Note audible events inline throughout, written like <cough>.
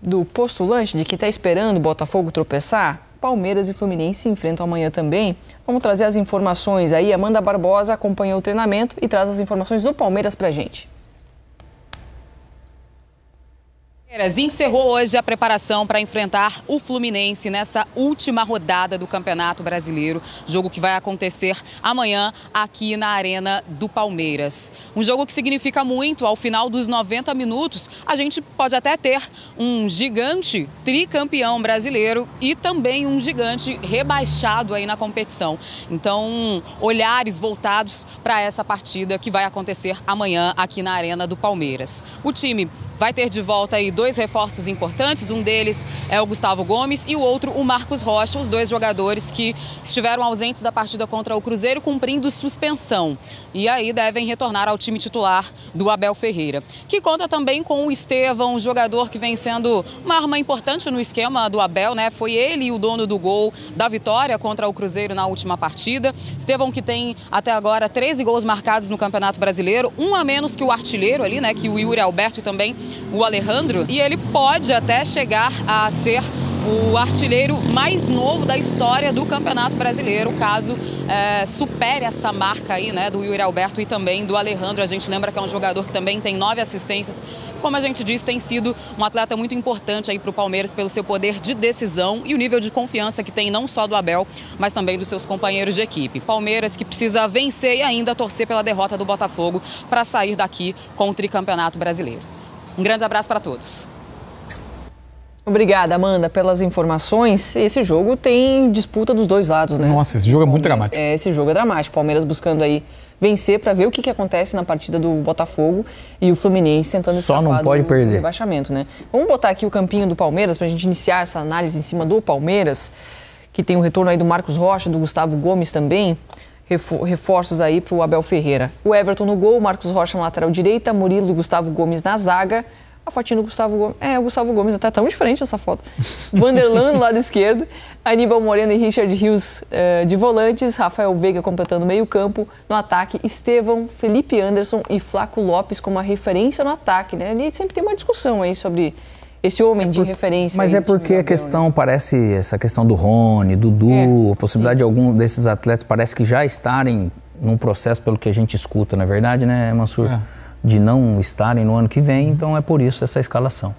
do postulante de que está esperando o Botafogo tropeçar, Palmeiras e Fluminense se enfrentam amanhã também. Vamos trazer as informações aí. Amanda Barbosa acompanhou o treinamento e traz as informações do Palmeiras para gente. Encerrou hoje a preparação para enfrentar o Fluminense nessa última rodada do Campeonato Brasileiro. Jogo que vai acontecer amanhã aqui na Arena do Palmeiras. Um jogo que significa muito. Ao final dos 90 minutos, a gente pode até ter um gigante tricampeão brasileiro e também um gigante rebaixado aí na competição. Então, olhares voltados para essa partida que vai acontecer amanhã aqui na Arena do Palmeiras. O time vai ter de volta aí dois reforços importantes. Um deles é o Gustavo Gomes e o outro o Marcos Rocha, os dois jogadores que estiveram ausentes da partida contra o Cruzeiro cumprindo suspensão. E aí devem retornar ao time titular do Abel Ferreira, que conta também com o Estevão, um jogador que vem sendo uma arma importante no esquema do Abel, né? Foi ele o dono do gol da vitória contra o Cruzeiro na última partida. Estevão que tem até agora 13 gols marcados no Campeonato Brasileiro, um a menos que o artilheiro ali, né? Que o Yuri Alberto também o Alejandro, e ele pode até chegar a ser o artilheiro mais novo da história do Campeonato Brasileiro, caso é, supere essa marca aí, né, do Yuri Alberto e também do Alejandro. A gente lembra que é um jogador que também tem nove assistências. Como a gente disse, tem sido um atleta muito importante aí para o Palmeiras pelo seu poder de decisão e o nível de confiança que tem não só do Abel, mas também dos seus companheiros de equipe. Palmeiras que precisa vencer e ainda torcer pela derrota do Botafogo para sair daqui com o tricampeonato brasileiro. Um grande abraço para todos. Obrigada, Amanda, pelas informações. Esse jogo tem disputa dos dois lados, né? Nossa, esse jogo é muito dramático. É, esse jogo é dramático. Palmeiras buscando aí vencer para ver o que, que acontece na partida do Botafogo e o Fluminense tentando Só não pode do, perder. Do rebaixamento, né? Vamos botar aqui o campinho do Palmeiras para a gente iniciar essa análise em cima do Palmeiras, que tem o retorno aí do Marcos Rocha, do Gustavo Gomes também reforços aí para o Abel Ferreira. O Everton no gol, Marcos Rocha na lateral direita, Murilo e Gustavo Gomes na zaga. A fotinha do Gustavo Gomes. É, o Gustavo Gomes até tão diferente essa foto. <laughs> Vanderlan no lado esquerdo, Aníbal Moreno e Richard Rios uh, de volantes, Rafael Veiga completando meio campo. No ataque, Estevão, Felipe Anderson e Flaco Lopes como a referência no ataque, né? E sempre tem uma discussão aí sobre esse homem é de referência. Mas é porque a questão né? parece essa questão do Rony, do Du, é, a possibilidade sim. de algum desses atletas parece que já estarem num processo pelo que a gente escuta, na é verdade, né, Mansur? É de não estarem no ano que vem, então é por isso essa escalação.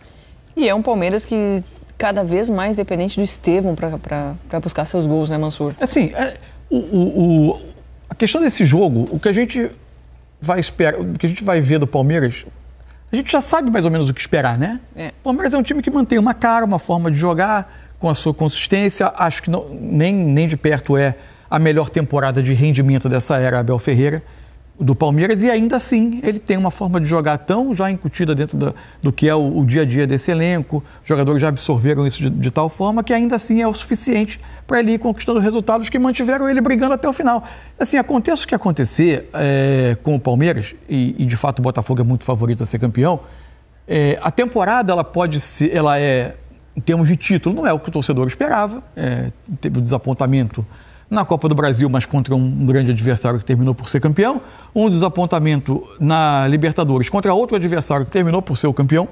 E é um Palmeiras que cada vez mais dependente do Estevão para buscar seus gols, né, Mansur? Assim, é, o, o, o, a questão desse jogo, o que a gente vai esperar, o que a gente vai ver do Palmeiras, a gente já sabe mais ou menos o que esperar, né? É. O Palmeiras é um time que mantém uma cara, uma forma de jogar, com a sua consistência. Acho que não, nem, nem de perto é a melhor temporada de rendimento dessa era Abel Ferreira do Palmeiras e ainda assim ele tem uma forma de jogar tão já incutida dentro do, do que é o, o, dia a dia desse elenco. Os jogadores já absorveram isso de, de tal forma que ainda assim é o suficiente para ele ir conquistando resultados que mantiveram ele brigando até o final. Assim, aconteça o que acontecer é, com o Palmeiras, e, e, de fato o Botafogo é muito favorito a ser campeão, é, a temporada ela pode ser, ela é, em termos de título, não é o que o torcedor esperava, é, teve o desapontamento na Copa do Brasil, mas contra um grande adversário que terminou por ser campeão. Um desapontamento na Libertadores contra outro adversário que terminou por ser o campeão.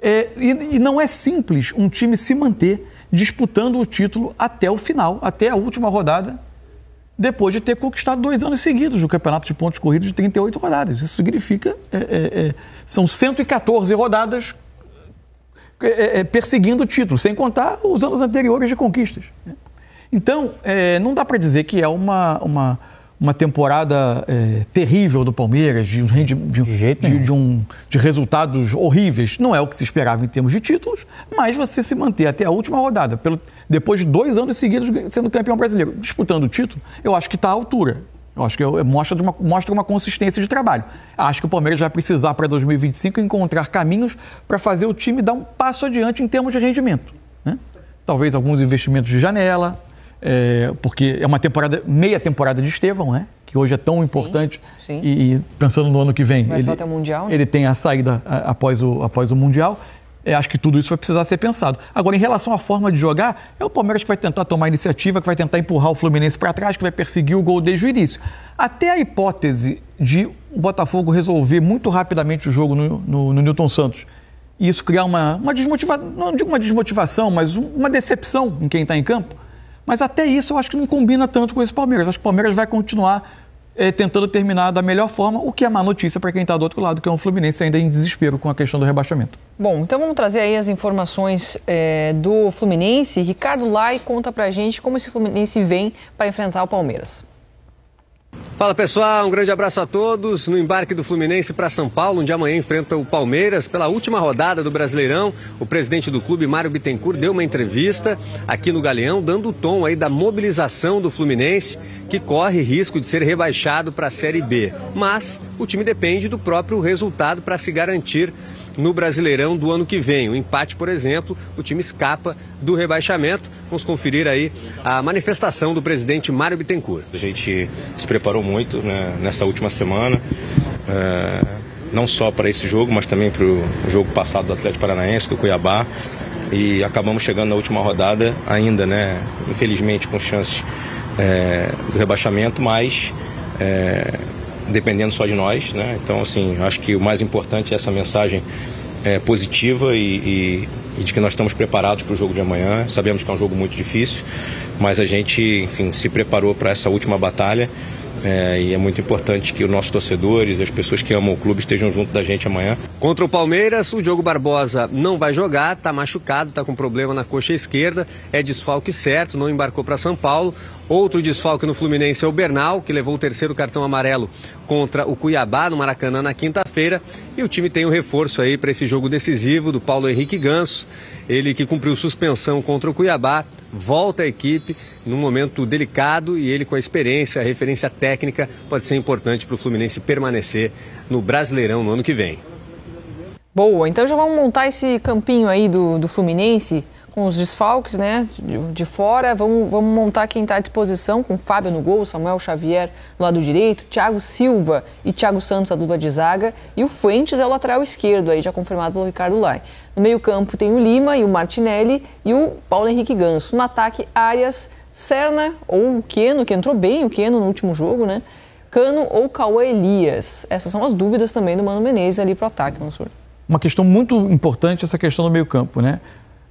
É, e, e, não é simples um time se manter disputando o título até o final, até a última rodada, depois de ter conquistado dois anos seguidos o campeonato de pontos corridos de 38 rodadas. Isso significa. É, é, é são 114 rodadas é, é, perseguindo o título, sem contar os anos anteriores de conquistas. Né? Então, é, não dá para dizer que é uma, uma, uma temporada é, terrível do Palmeiras, de, um, de, de, de, de, um, de resultados horríveis. Não é o que se esperava em termos de títulos, mas você se manter até a última rodada, pelo, depois de dois anos seguidos sendo campeão brasileiro, disputando o título, eu acho que está à altura. Eu acho que mostra uma, mostra uma consistência de trabalho. Acho que o Palmeiras vai precisar para 2025 encontrar caminhos para fazer o time dar um passo adiante em termos de rendimento. Né? Talvez alguns investimentos de janela, é, porque é uma temporada, meia temporada de Estevão, né? Que hoje é tão importante. Sim, sim. E, e, pensando no ano que vem. Vai ele, até o Mundial, né? ele tem a saída a, após, o, após o Mundial. É, acho que tudo isso vai precisar ser pensado. Agora, em relação à forma de jogar, é o Palmeiras que vai tentar tomar iniciativa, que vai tentar empurrar o Fluminense para trás, que vai perseguir o gol desde o início. Até a hipótese de o Botafogo resolver muito rapidamente o jogo no, no, no Newton Santos e isso criar uma, uma desmotivação, não digo uma desmotivação, mas uma decepção em quem está em campo. Mas até isso eu acho que não combina tanto com esse Palmeiras. Eu acho que o Palmeiras vai continuar é, tentando terminar da melhor forma, o que é má notícia para quem está do outro lado, que é um Fluminense ainda em desespero com a questão do rebaixamento. Bom, então vamos trazer aí as informações é, do Fluminense. Ricardo Lai conta para a gente como esse Fluminense vem para enfrentar o Palmeiras. Fala pessoal, um grande abraço a todos. No embarque do Fluminense para São Paulo, onde amanhã enfrenta o Palmeiras pela última rodada do Brasileirão, o presidente do clube, Mário Bittencourt, deu uma entrevista aqui no Galeão, dando o tom aí da mobilização do Fluminense, que corre risco de ser rebaixado para a Série B. Mas o time depende do próprio resultado para se garantir no Brasileirão do ano que vem. O empate, por exemplo, o time escapa do rebaixamento. Vamos conferir aí a manifestação do presidente Mário Bittencourt. A gente se preparou muito né, nessa última semana. É, não só para esse jogo, mas também para o jogo passado do Atlético Paranaense, do Cuiabá. E acabamos chegando na última rodada ainda, né? Infelizmente com chances é, do rebaixamento, mas é, dependendo só de nós, né? Então, assim, acho que o mais importante é essa mensagem é, positiva e, e, e, de que nós estamos preparados para o jogo de amanhã. Sabemos que é um jogo muito difícil, mas a gente, enfim, se preparou para essa última batalha. É, e é muito importante que os nossos torcedores, as pessoas que amam o clube estejam junto da gente amanhã. Contra o Palmeiras, o Diogo Barbosa não vai jogar, está machucado, está com problema na coxa esquerda, é desfalque certo, não embarcou para São Paulo. Outro desfalque no Fluminense é o Bernal, que levou o terceiro cartão amarelo contra o Cuiabá no Maracanã na quinta-feira. E o time tem um reforço aí para esse jogo decisivo do Paulo Henrique Ganso. Ele que cumpriu suspensão contra o Cuiabá, volta à equipe num momento delicado e ele com a experiência, a referência técnica, pode ser importante para o Fluminense permanecer no Brasileirão no ano que vem. Boa, então já vamos montar esse campinho aí do, do Fluminense com os desfalques né, de, de fora. Vamos, vamos montar quem está à disposição, com Fábio no gol, Samuel Xavier no lado direito, Thiago Silva e Thiago Santos, a dupla de zaga. E o Fuentes é o lateral esquerdo, aí já confirmado pelo Ricardo Lai. No meio-campo tem o Lima e o Martinelli e o Paulo Henrique Ganso. No ataque, Arias, Serna ou o Queno, que entrou bem o Queno no último jogo, né? Cano ou Cauã Elias. Essas são as dúvidas também do Mano Menezes ali para o ataque, Mansur. Uma questão muito importante essa questão do meio-campo, né?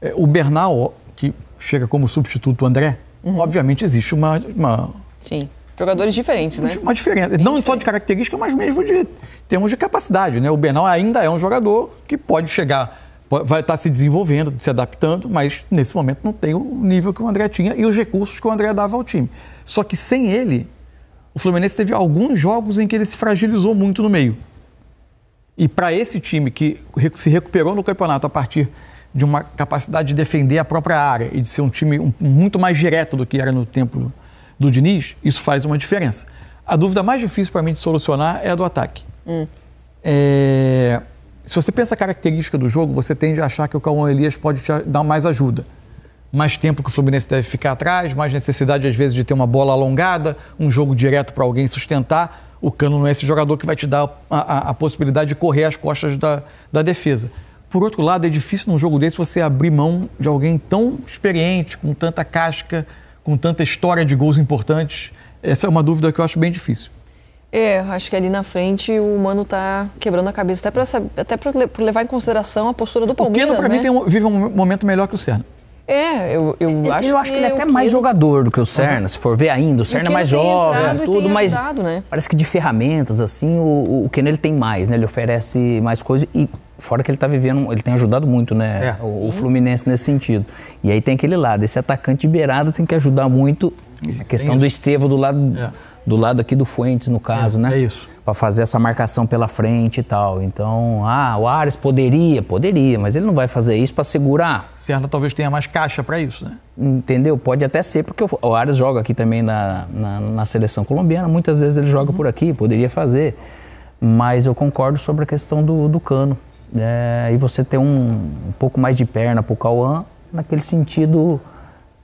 É, o Bernal, que chega como substituto do André, uhum. obviamente existe uma, uma, Sim. Jogadores diferentes, né? Uma diferença. Bem não diferentes. só de característica, mas mesmo de termos de capacidade, né? O Bernal ainda é um jogador que pode chegar, vai estar se desenvolvendo, se adaptando, mas nesse momento não tem o nível que o André tinha e os recursos que o André dava ao time. Só que sem ele, o Fluminense teve alguns jogos em que ele se fragilizou muito no meio. E para esse time que se recuperou no campeonato a partir de uma capacidade de defender a própria área e de ser um time muito mais direto do que era no tempo do Diniz, isso faz uma diferença. A dúvida mais difícil para mim de solucionar é a do ataque. Hum. É... Se você pensa a característica do jogo, você tende a achar que o Cauã Elias pode te dar mais ajuda. Mais tempo que o Fluminense deve ficar atrás, mais necessidade, às vezes, de ter uma bola alongada, um jogo direto para alguém sustentar. O Cano não é esse jogador que vai te dar a, a, a possibilidade de correr as costas da, da defesa. Por outro lado, é difícil num jogo desse você abrir mão de alguém tão experiente, com tanta casca, com tanta história de gols importantes. Essa é uma dúvida que eu acho bem difícil. É, acho que ali na frente o Mano está quebrando a cabeça, até para até levar em consideração a postura do Palmeiras. O Keno, para né? mim, um, vive um momento melhor que o Serna. É, eu, eu acho Eu acho que, que ele é até mais jogador do que o Serna, uhum. se for ver ainda. O Serna é mais jovem, tudo, mas né? parece que de ferramentas, assim, o, o Keno ele tem mais, né? Ele oferece mais coisas e Fora que ele está vivendo, ele tem ajudado muito, né? É, o, o, Fluminense nesse sentido. E aí tem aquele lado, esse atacante de beirada tem que ajudar muito a questão do Estevo do lado, é. Do lado aqui do Fuentes, no caso, é, né? É isso. Para fazer essa marcação pela frente e tal. Então, ah, o Ares poderia, poderia, mas ele não vai fazer isso para segurar. Serra talvez tenha mais caixa para isso, né? Entendeu? Pode até ser, porque o Ares joga aqui também na, na, na seleção colombiana, muitas vezes ele joga uhum. por aqui, poderia fazer. Mas eu concordo sobre a questão do, do cano é, e você ter um, um, pouco mais de perna para o Cauã, naquele sentido,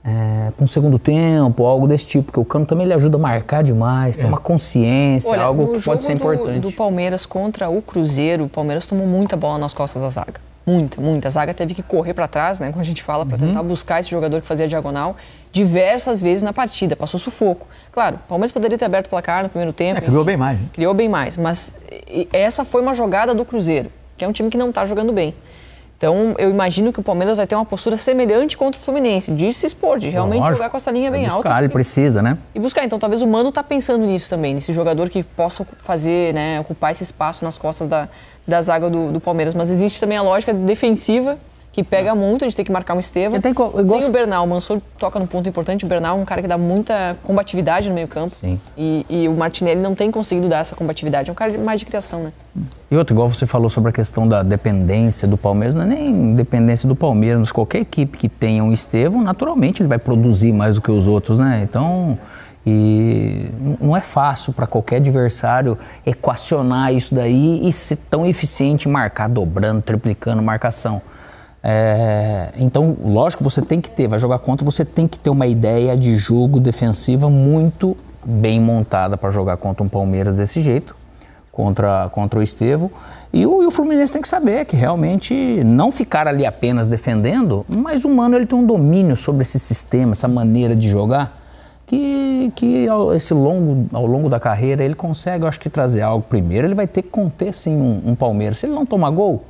é, para um segundo tempo, algo desse tipo, porque o Cano também ele ajuda a marcar demais, é. tem uma consciência, Olha, algo que pode ser do, importante. do Palmeiras contra o Cruzeiro, o Palmeiras tomou muita bola nas costas da zaga. Muita, muita. A zaga teve que correr para trás, né, como a gente fala, para uhum. tentar buscar esse jogador que fazia diagonal diversas vezes na partida, passou sufoco. Claro, o Palmeiras poderia ter aberto o placar no primeiro tempo. É, criou enfim, bem mais. Né? Criou bem mais, mas essa foi uma jogada do Cruzeiro que é um time que não está jogando bem. Então, eu imagino que o Palmeiras vai ter uma postura semelhante contra o Fluminense, de se expor, de realmente Lógico. jogar com essa linha bem buscar, alta. Buscar, ele precisa, né? E buscar. Então, talvez o Mano está pensando nisso também, nesse jogador que possa fazer, né, ocupar esse espaço nas costas da, da zaga do, do Palmeiras. Mas existe também a lógica defensiva que pega muito, a gente tem que marcar um Estevam. Tem, Sem gosto... o Bernal, o Mansur toca num ponto importante. O Bernal é um cara que dá muita combatividade no meio campo. Sim. E, e o Martinelli não tem conseguido dar essa combatividade. É um cara de, mais de criação, né? E outro, igual você falou sobre a questão da dependência do Palmeiras, não é nem dependência do Palmeiras, mas qualquer equipe que tenha um Estevam, naturalmente ele vai produzir mais do que os outros, né? Então, e não é fácil para qualquer adversário equacionar isso daí e ser tão eficiente marcar, dobrando, triplicando marcação. É, então, lógico, você tem que ter, vai jogar contra, você tem que ter uma ideia de jogo defensiva muito bem montada para jogar contra um Palmeiras desse jeito, contra, contra o Estevo. E o, e o, Fluminense tem que saber que realmente não ficar ali apenas defendendo, mas o Mano ele tem um domínio sobre esse sistema, essa maneira de jogar, que, que ao, esse longo, ao longo da carreira ele consegue, eu acho que, trazer algo. Primeiro, ele vai ter que conter sim um, um Palmeiras. Se ele não tomar gol,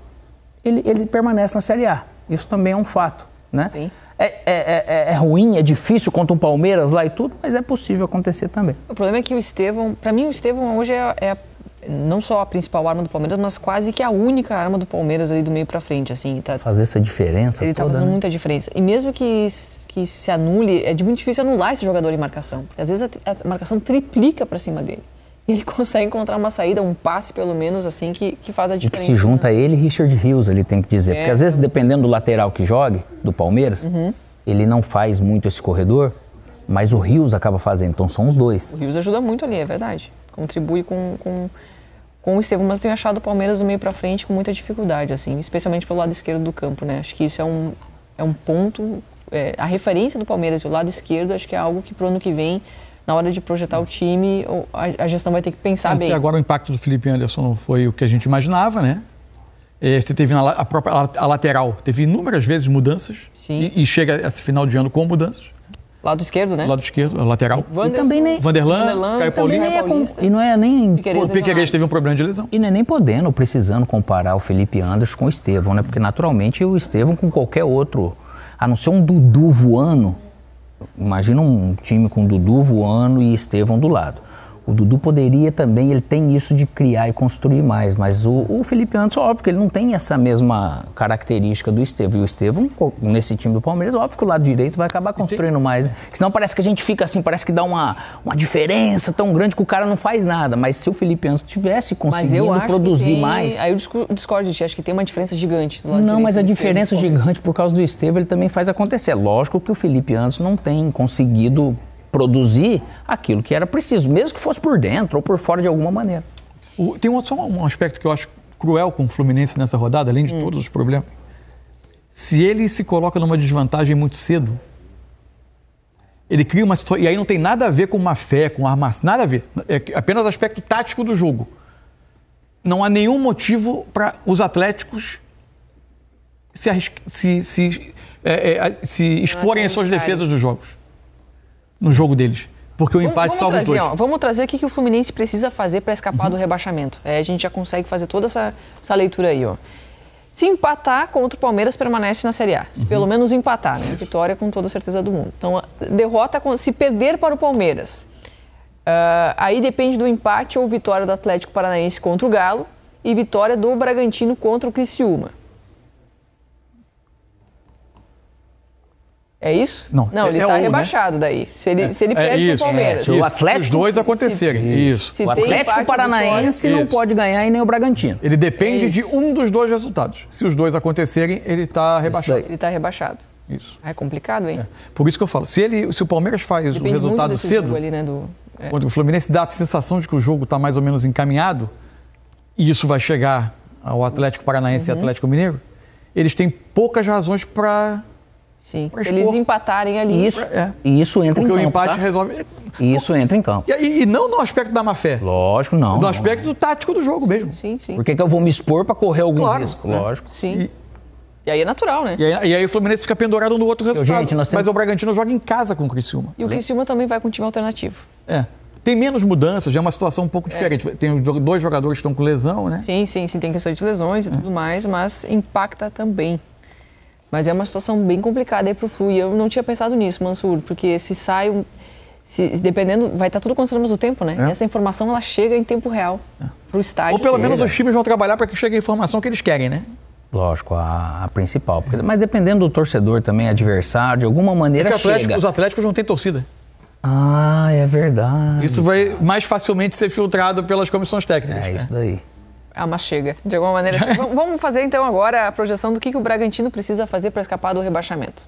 ele, ele permanece na Série A. Isso também é um fato, né? Sim. É, é, é, é, ruim, é difícil contra um Palmeiras lá e tudo, mas é possível acontecer também. O problema é que o Estevão, para mim o Estevão hoje é, é, não só a principal arma do Palmeiras, mas quase que a única arma do Palmeiras ali do meio para frente, assim. Tá, Fazer essa diferença Ele tá fazendo né? muita diferença. E mesmo que, que se anule, é muito difícil anular esse jogador em marcação. Porque às vezes a, a marcação triplica para cima dele ele <laughs> consegue encontrar uma saída, um passe pelo menos, assim, que, que faz a diferença. E que se junta né? a ele e Richard Rios, ele tem que dizer. É. Porque às vezes, dependendo do lateral que jogue, do Palmeiras, uhum. ele não faz muito esse corredor, mas o Rios acaba fazendo. Então são os dois. O Rios ajuda muito ali, é verdade. Contribui com, com, com o Estevam, mas eu tenho achado o Palmeiras do meio para frente com muita dificuldade, assim, especialmente pelo lado esquerdo do campo, né? Acho que isso é um, é um ponto. É, a referência do Palmeiras e o lado esquerdo, acho que é algo que pro ano que vem na hora de projetar o time, a, gestão vai ter que pensar Até bem. Até agora o impacto do Felipe Anderson não foi o que a gente imaginava, né? É, você teve na, a própria a lateral, teve inúmeras vezes mudanças Sim. E, e chega esse final de ano com mudanças. Lado esquerdo, né? Lado esquerdo, lateral. Wanderson, e também nem... Vanderlan, Vanderlan Caio Paulista. É com... E não é nem... Piqueires, o Piqueires teve um problema de lesão. E não é nem podendo, precisando comparar o Felipe Anderson com o Estevão, né? Porque naturalmente o Estevão com qualquer outro, a não ser um Dudu voando, Imagina um time com Dudu voando e Estevão do lado. O Dudu poderia também, ele tem isso de criar e construir mais, mas o, o Felipe Anderson, óbvio que ele não tem essa mesma característica do Estevam. E o Estevam, nesse time do Palmeiras, óbvio que o lado direito vai acabar construindo tem... mais. Né? Senão parece que a gente fica assim, parece que dá uma, uma diferença tão grande que o cara não faz nada. Mas se o Felipe Anderson tivesse conseguido produzir tem... mais. Aí eu discordo de ti, acho que tem uma diferença gigante do lado Não, mas a diferença gigante por causa do Estevam, ele também faz acontecer. Lógico que o Felipe Anderson não tem conseguido produzir aquilo que era preciso, mesmo que fosse por dentro ou por fora de alguma maneira. O, tem um, só um aspecto que eu acho cruel com o Fluminense nessa rodada, além de hum. todos os problemas. Se ele se coloca numa desvantagem muito cedo, ele cria uma situação. E aí não tem nada a ver com má fé, com armação, nada a ver. É apenas aspecto tático do jogo. Não há nenhum motivo para os atléticos se, se, se, é, é, se exporem às suas defesas dos jogos no jogo deles. Porque o empate vamos, salva trazer, os dois. Ó, vamos trazer o que, que o Fluminense precisa fazer para escapar uhum. do rebaixamento. É, a gente já consegue fazer toda essa, essa leitura aí. Ó. Se empatar contra o Palmeiras, permanece na Série A. Se uhum. pelo menos empatar, né? Vitória com toda a certeza do mundo. Então, derrota, se perder para o Palmeiras, uh, aí depende do empate ou vitória do Atlético Paranaense contra o Galo e vitória do Bragantino contra o Criciúma. É isso? Não, não ele está é né? rebaixado né? daí. Se ele, é, se ele perde é pro Palmeiras. se o Atlético, os dois acontecerem. Se, isso. Se o Atlético Paranaense não pode ganhar e nem o Bragantino. Ele depende é de um dos dois resultados. Se os dois acontecerem, ele está rebaixado. Ele está rebaixado. Isso. É complicado, hein? É. Por isso que eu falo, se, ele, se o Palmeiras faz depende o resultado cedo, ali, né, do, é. quando o Fluminense dá a sensação de que o jogo está mais ou menos encaminhado, e isso vai chegar ao Atlético Paranaense uhum. e Atlético Mineiro, eles têm poucas razões para Sim, se eles empatarem ali. Isso, é. E isso entra Porque em campo. Porque o empate tá? resolve. E isso entra em campo. E, e, não no aspecto da má fé. Lógico, não. No aspecto do tático do jogo sim, mesmo. Sim, sim. Por que, que eu vou me expor para correr algum claro, risco? Né? Lógico. Sim. E, e, aí é natural, né? E aí, e aí, o Fluminense fica pendurado no outro resultado. Gente, temos... Mas o Bragantino joga em casa com o Criciúma. E o Criciúma também vai com um time alternativo. É. tem menos mudanças, já é uma situação um pouco é. diferente. Tem dois jogadores que estão com lesão, né? Sim, sim, sim, tem questão de lesões e é. tudo mais, mas impacta também. Mas é uma situação bem complicada aí para o Flu. E eu não tinha pensado nisso, Mansur, porque se sai. Se, dependendo, vai estar tá tudo acontecendo ao mesmo tempo, né? É. Essa informação ela chega em tempo real é. para o estádio. Ou pelo menos os times vão trabalhar para que chegue a informação que eles querem, né? Lógico, a, a principal. Porque, mas dependendo do torcedor também, adversário, de alguma maneira Atlético, chega. Os Atléticos não têm torcida. Ah, é verdade. Isso vai mais facilmente ser filtrado pelas comissões técnicas. É, isso daí. Ah, mas chega. De alguma maneira. <laughs> Vamos fazer então agora a projeção do que, que o Bragantino precisa fazer para escapar do rebaixamento.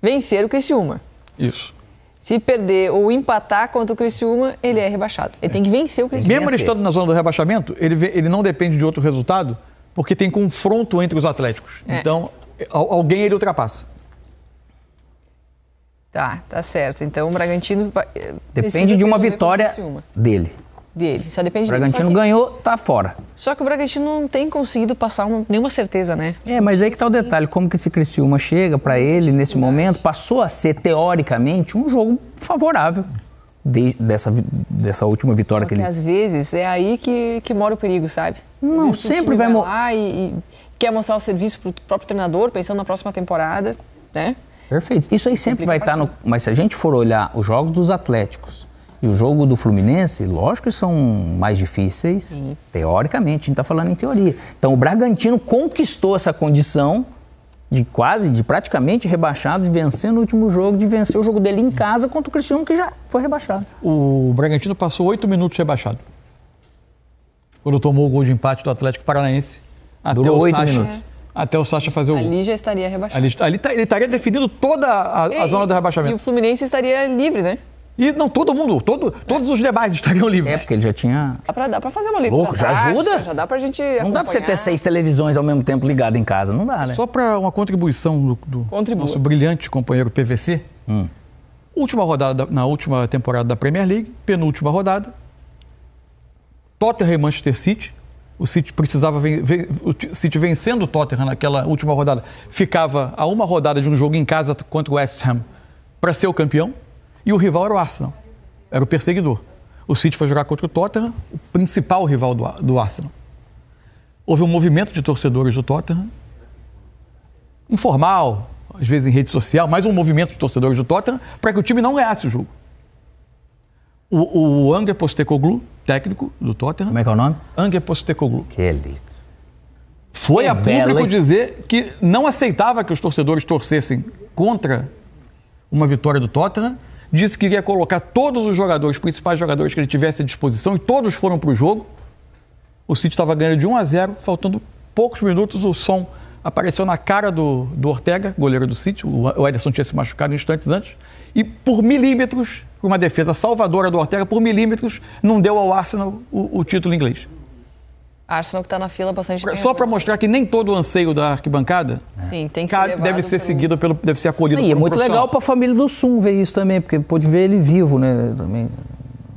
Vencer o Criciúma. Isso. Se perder ou empatar contra o Criciúma, ele é rebaixado. Ele é. tem que vencer o Criciúma. Mesmo ele estando na zona do rebaixamento, ele, ele não depende de outro resultado, porque tem confronto entre os atléticos. É. Então, alguém ele ultrapassa. Tá, tá certo. Então o Bragantino vai. Eh, depende de uma vitória dele. Dele. Só depende O Bragantino ganhou, tá fora. Só que o Bragantino não tem conseguido passar uma, nenhuma certeza, né? É, mas aí que tá o detalhe. Como que esse Criciúma chega para ele nesse momento, passou a ser, teoricamente, um jogo favorável. De, dessa, dessa última vitória Só que, que ele. às vezes é aí que, que mora o perigo, sabe? Não, sempre vai morrer. E, e quer mostrar o serviço pro próprio treinador, pensando na próxima temporada, né? Perfeito. Isso aí sempre vai estar tá no. Mas se a gente for olhar os jogos dos Atléticos e o jogo do Fluminense, lógico que são mais difíceis, Sim. teoricamente, a gente está falando em teoria. Então o Bragantino conquistou essa condição de quase, de praticamente rebaixado, de vencer no último jogo, de vencer o jogo dele em casa contra o Cristiano, que já foi rebaixado. O Bragantino passou oito minutos rebaixado. Quando tomou o gol de empate do Atlético Paranaense. Durou oito minutos até o Sacha fazer o Ali já estaria rebaixado. Ali, ali tá, ele estaria definindo toda a, a zona do rebaixamento. E o Fluminense estaria livre, né? E não, todo mundo, todo, todos os demais estariam livres. É, porque ele já tinha. Dá pra, dá pra fazer uma leitura. Louco, já ajuda? Já dá pra gente. Não dá pra você ter seis televisões ao mesmo tempo ligadas em casa, não dá, né? Só pra uma contribuição do, do nosso brilhante companheiro PVC. Hum. Última rodada, da, na última temporada da Premier League, penúltima rodada. Tottenham e Manchester City o City precisava o City vencendo o Tottenham naquela última rodada, ficava a uma rodada de um jogo em casa contra o West Ham para ser o campeão, e o rival era o Arsenal, era o perseguidor. O City foi jogar contra o Tottenham, o principal rival do, do Arsenal. Houve um movimento de torcedores do Tottenham, informal, às vezes em rede social, mas um movimento de torcedores do Tottenham para que o time não ganhasse o jogo. O, o Anger Postecoglou técnico do Tottenham. Como é que é o nome? Anger Postecoglou. Que ele. Foi que a bela, público dizer que não aceitava que os torcedores torcessem contra uma vitória do Tottenham. Disse que iria colocar todos os jogadores, principais jogadores que ele tivesse à disposição, e todos foram para o jogo. O City estava ganhando de 1 a 0, faltando poucos minutos, o som apareceu na cara do, do Ortega, goleiro do City. O Ederson tinha se machucado instantes antes. E por milímetros uma defesa salvadora do Ortega por milímetros, não deu ao Arsenal o, o título inglês. Arsenal que está na fila bastante tempo. Só para mostrar que nem todo o anseio da arquibancada Sim, tem que ser deve ser pelo... seguido pelo, deve ser acolhido. E é muito legal para a família do Sum ver isso também, porque pode ver ele vivo, né, também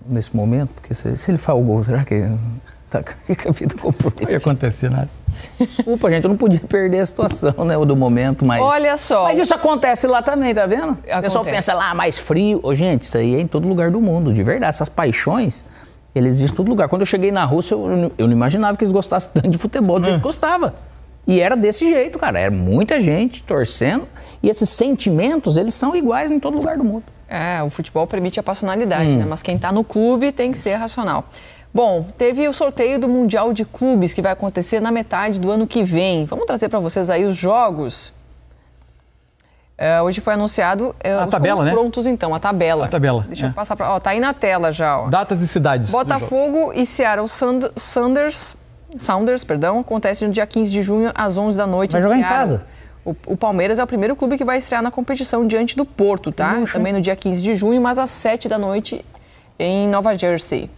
nesse momento, porque se, se ele faz o gol, será que tá <laughs> com a vida comprometida? Não ia acontecer nada. Desculpa, gente, eu não podia perder a situação, né, do momento, mas... Olha só... Mas isso acontece lá também, tá vendo? Acontece. O pessoal pensa lá, mais frio. Ô, gente, isso aí é em todo lugar do mundo, de verdade. Essas paixões, eles existem em todo lugar. Quando eu cheguei na Rússia, eu, eu não imaginava que eles gostassem <laughs> tanto de futebol do jeito que hum. gostava. E era desse jeito, cara. Era muita gente torcendo. E esses sentimentos, eles são iguais em todo lugar do mundo. É, o futebol permite a passionalidade, hum. né? Mas quem está no clube tem que ser racional. Bom, teve o sorteio do Mundial de Clubes que vai acontecer na metade do ano que vem. Vamos trazer para vocês aí os jogos. É, hoje foi anunciado é, a tabela, né? confrontos, né? então, a tabela. A tabela. Deixa é. eu passar para. Ó, tá aí na tela já. Ó. Datas e cidades. Botafogo e Seattle Sand Sanders, Sounders, perdão, acontece no dia 15 de junho às 11 da noite. Vai jogar Seattle. em casa. O, o, Palmeiras é o primeiro clube que vai estrear na competição diante do Porto, tá? Também no dia 15 de junho, mas às 7 da noite em Nova Jersey.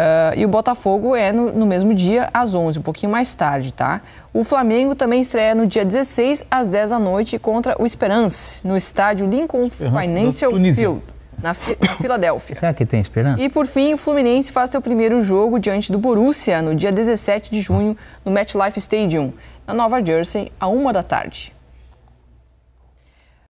Uh, e o Botafogo é no, no, mesmo dia, às 11, um pouquinho mais tarde, tá? O Flamengo também estreia no dia 16, às 10 da noite, contra o Esperance, no estádio Lincoln Financial Field, na, fi, na Filadélfia. Será que tem esperança? E por fim, o Fluminense faz seu primeiro jogo diante do Borussia, no dia 17 de junho, no MetLife Stadium, na Nova Jersey, à 1 da tarde.